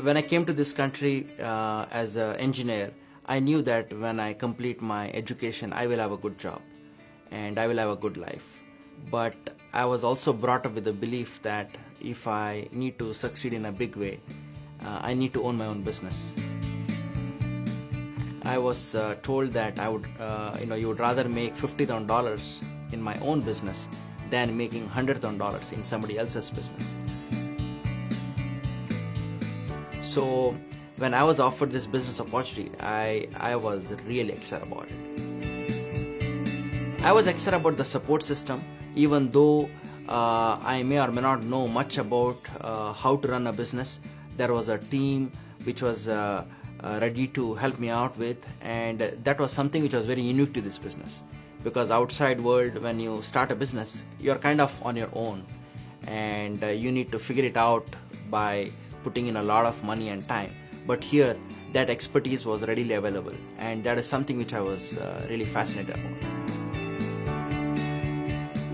when I came to this country uh, as an engineer, I knew that when I complete my education, I will have a good job and I will have a good life. But I was also brought up with the belief that if I need to succeed in a big way, uh, I need to own my own business. I was uh, told that I would, uh, you know, you would rather make fifty thousand dollars in my own business than making hundred thousand dollars in somebody else's business. So when I was offered this business opportunity, I I was really excited about it. I was excited about the support system, even though uh, I may or may not know much about uh, how to run a business. There was a team which was uh, uh, ready to help me out with, and that was something which was very unique to this business. Because outside world, when you start a business, you're kind of on your own, and uh, you need to figure it out by putting in a lot of money and time. But here, that expertise was readily available, and that is something which I was uh, really fascinated about.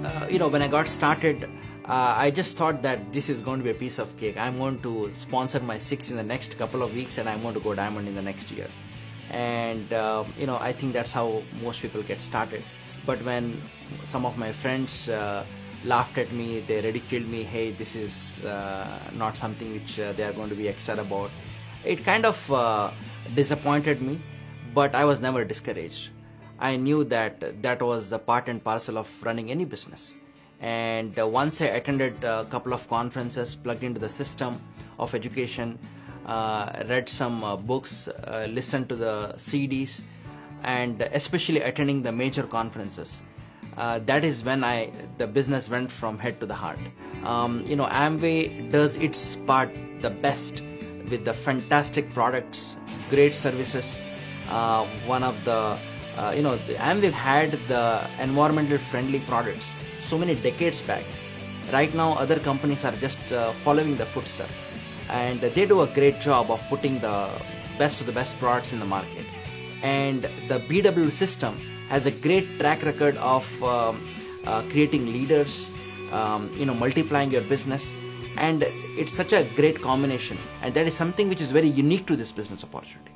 Uh, you know, when I got started, uh, I just thought that this is going to be a piece of cake. I'm going to sponsor my six in the next couple of weeks, and I'm going to go diamond in the next year. And uh, you know, I think that's how most people get started. But when some of my friends uh, laughed at me, they ridiculed me. Hey, this is uh, not something which uh, they are going to be excited about. It kind of uh, disappointed me, but I was never discouraged. I knew that that was the part and parcel of running any business. And uh, once I attended a couple of conferences, plugged into the system of education, uh, read some uh, books, listened to the CDs, and especially attending the major conferences. Uh, that is when I the business went from head to the heart. Um, you know, Amway does its part the best with the fantastic products, great services. Uh, one of the uh, you know, Amway had the environmental friendly products so many decades back. Right now, other companies are just uh, following the footstep, and they do a great job of putting the best of the best products in the market. And the BW system has a great track record of um, uh, creating leaders, um, you know, multiplying your business, and it's such a great combination. And that is something which is very unique to this business opportunity.